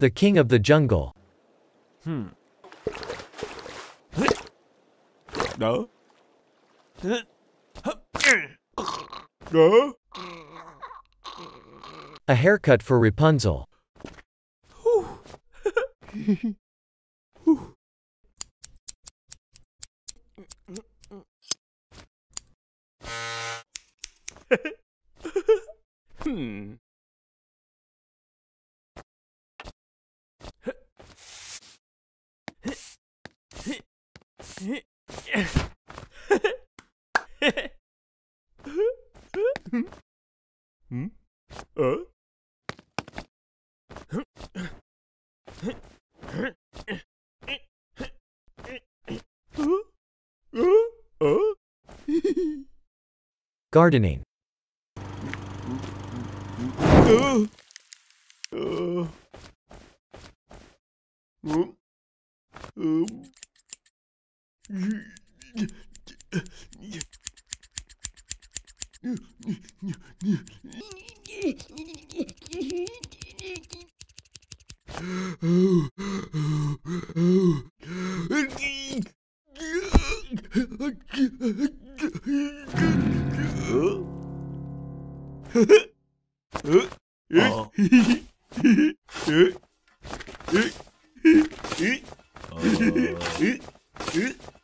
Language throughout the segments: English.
The king of the jungle. Hmm. No. No. A haircut for Rapunzel. Hmm. Gardening. Uh? Uh? Um? oh.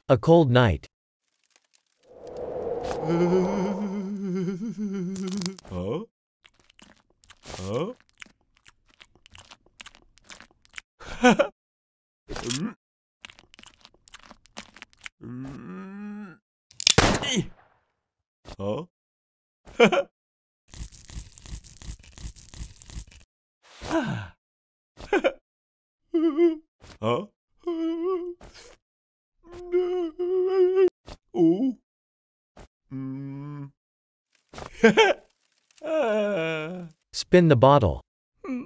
A cold night. Huh? Huh? Huh? huh? Spin the bottle.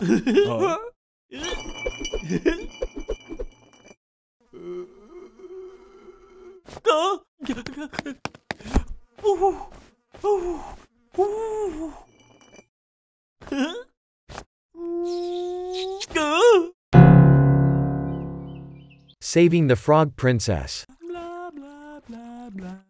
Saving the Frog Princess. Blah blah blah.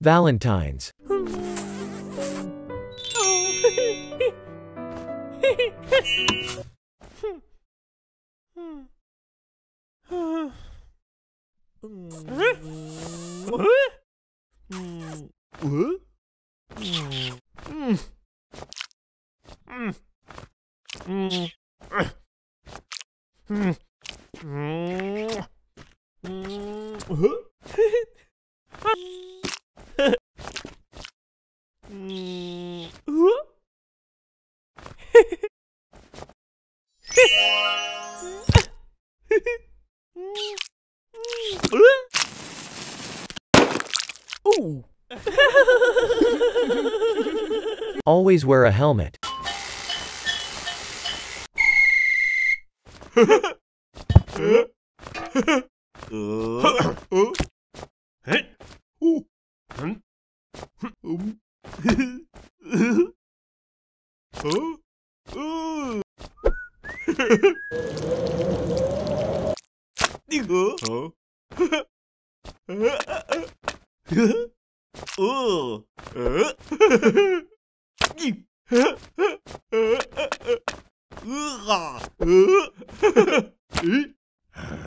Valentine's. Ooh. Always wear a helmet. Uh. Uh. Hey. Ooh. Hmm. Um. Huh? Uh. Huh? Oh. Uh. Uh. Snow White. Huh? Huh? Huh? Uh? Oh, oh, oh, oh, oh.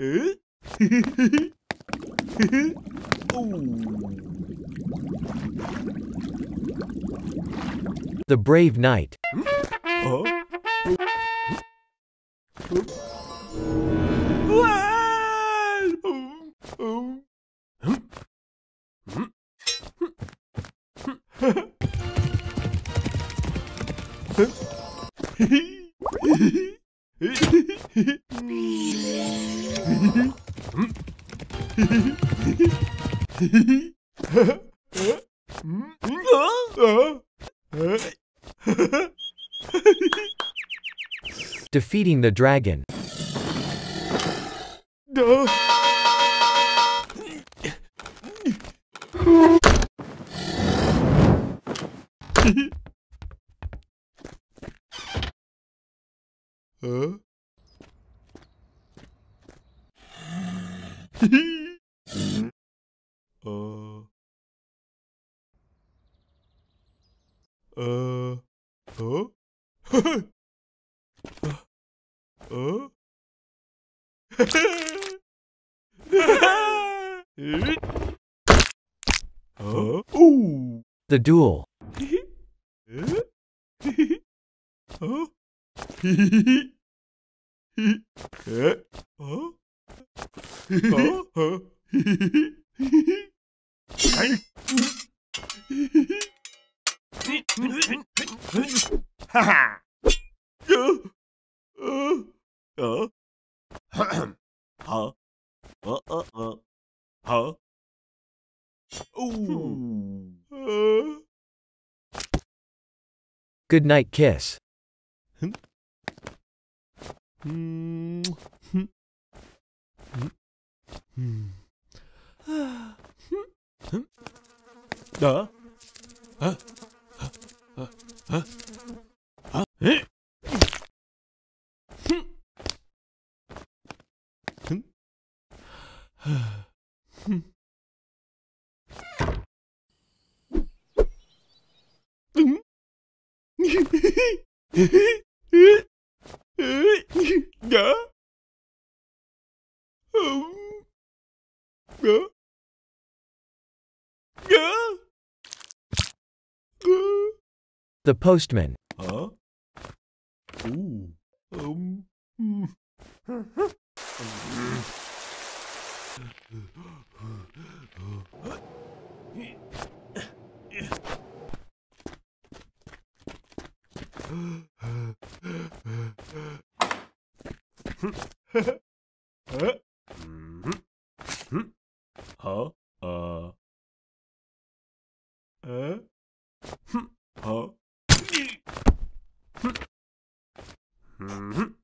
Eh? The Brave Knight. Huh? Well, Defeating the Dragon. Duh. Huh? Uh. Uh. Huh? uh. huh? Ooh. The Duel. huh? huh? Good night kiss. Hmm. Hmm. Hmm. Hmm. Huh? Huh? Huh? Huh? Huh? Eh? Hmm. Hmm. Hmm. Hmm. Yeah? Um. Yeah? Yeah? Uh. The Postman. Huh? Ooh. Um. Mm-hmm.